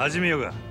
始めようか。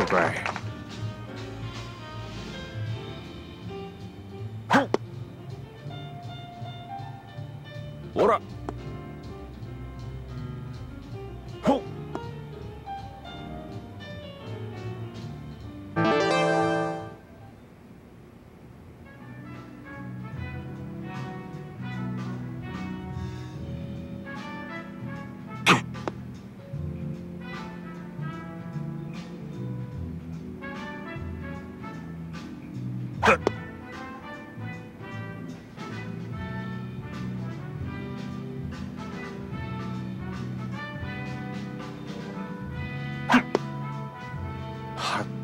とかい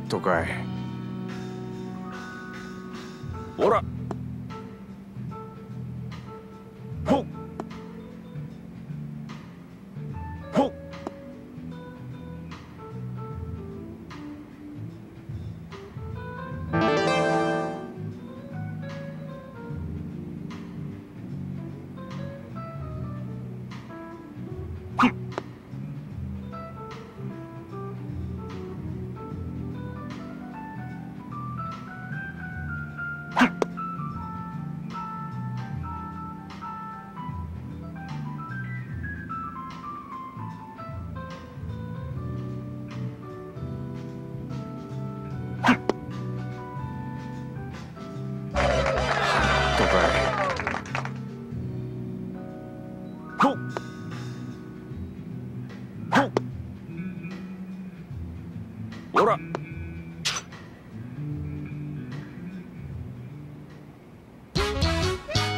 とかい。ほら。ほっ。ほっほっほら。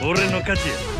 俺の勝ちや。